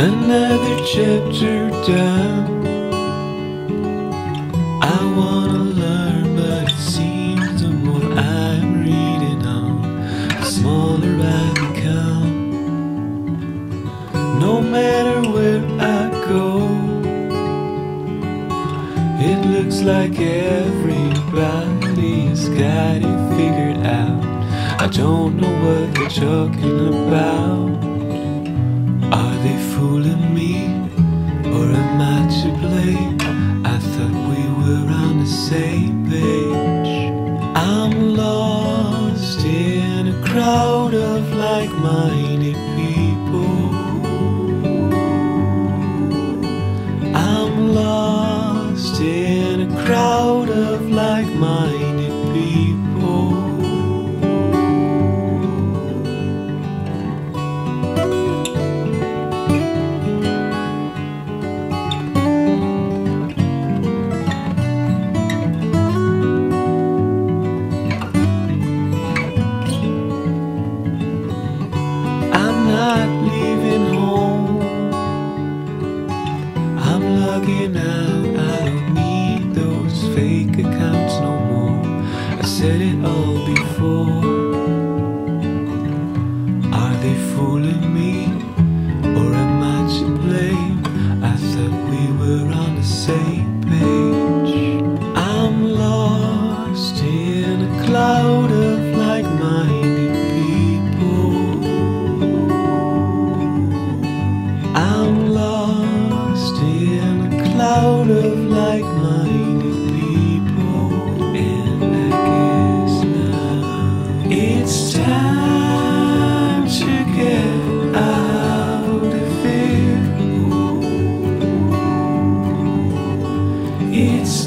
Another chapter done. I wanna learn, but it seems the more I'm reading on, the smaller I become. No matter where I go, it looks like everybody's got it figured out. I don't know what they're talking about. Are they like fake accounts no more. I said it all before. Are they fooling me? Or am I to blame? I thought we were on the same page. I'm lost in a cloud of like minded people. I'm lost in a cloud of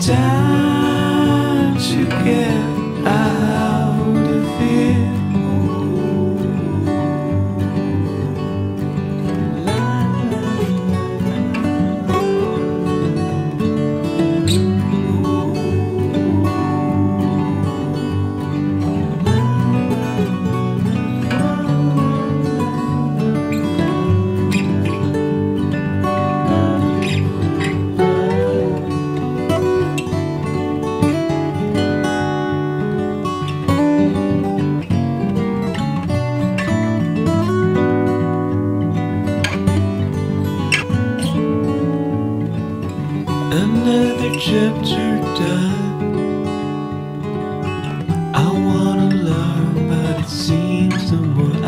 time to get Another chapter done. I wanna learn, but it seems the I